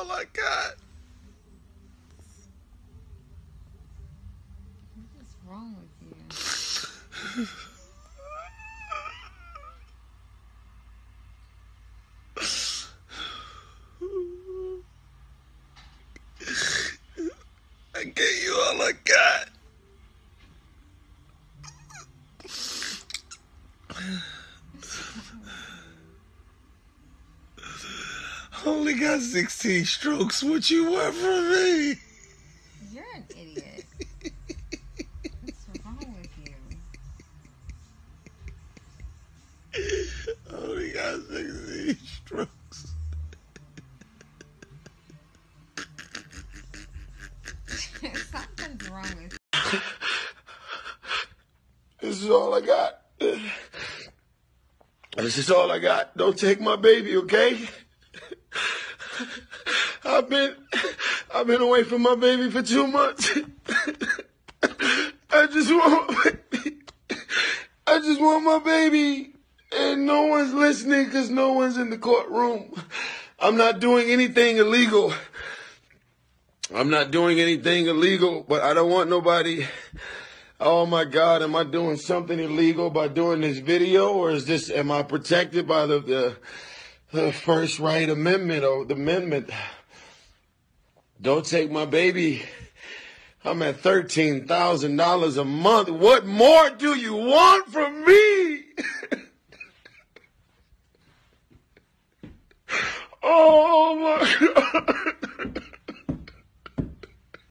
all I got. What is wrong with you? I gave you all I got. Only got 16 strokes. What you want from me? You're an idiot. What's wrong with you? Only got 16 strokes. Something's wrong with you. This is all I got. This is all I got. Don't take my baby, okay? I've been I've been away from my baby for two months. I just want. I just want my baby. And no one's listening because no one's in the courtroom. I'm not doing anything illegal. I'm not doing anything illegal, but I don't want nobody. Oh my God, am I doing something illegal by doing this video, or is this am I protected by the the, the First Right Amendment or the amendment? Don't take my baby. I'm at thirteen thousand dollars a month. What more do you want from me? oh my God.